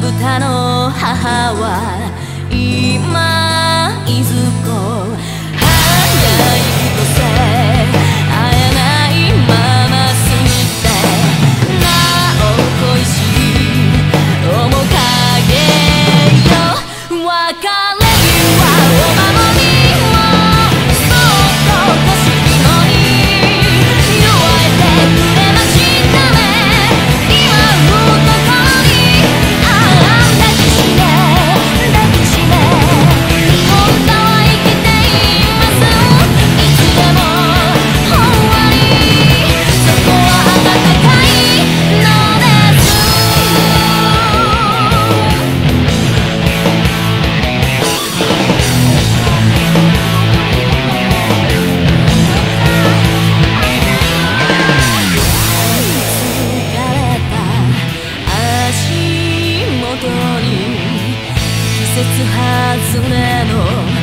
豚の母は今外れの